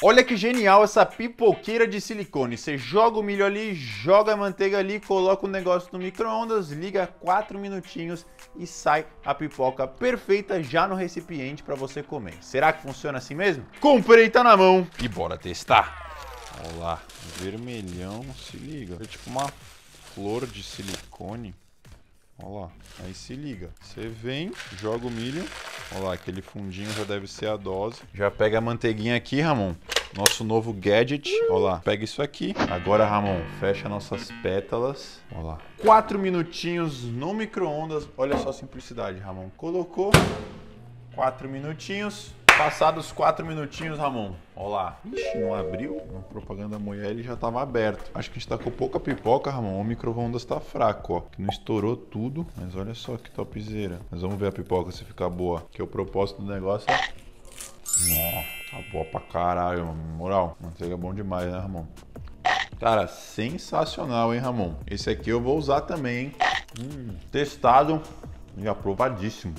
Olha que genial essa pipoqueira de silicone. Você joga o milho ali, joga a manteiga ali, coloca o negócio no micro-ondas, liga 4 minutinhos e sai a pipoca perfeita já no recipiente para você comer. Será que funciona assim mesmo? Comprei, tá na mão e bora testar. Olha lá, vermelhão, se liga. É tipo uma flor de silicone. Olha lá, aí se liga. Você vem, joga o milho. Olha lá, aquele fundinho já deve ser a dose. Já pega a manteiguinha aqui, Ramon. Nosso novo gadget. Olha lá, pega isso aqui. Agora, Ramon, fecha nossas pétalas. Olha lá. Quatro minutinhos no micro-ondas. Olha só a simplicidade, Ramon. Colocou. Quatro minutinhos. Passados quatro minutinhos, Ramon. Olha lá. Ixi, não abriu? Na propaganda mulher ele já estava aberto. Acho que a gente tá com pouca pipoca, Ramon. O micro-ondas tá fraco, ó. Que não estourou tudo. Mas olha só que topzera. Mas vamos ver a pipoca se ficar boa. Que o propósito do negócio é... Nossa, tá boa pra caralho, mano. Moral, manteiga é bom demais, né, Ramon? Cara, sensacional, hein, Ramon? Esse aqui eu vou usar também, hein? Hum, testado e aprovadíssimo.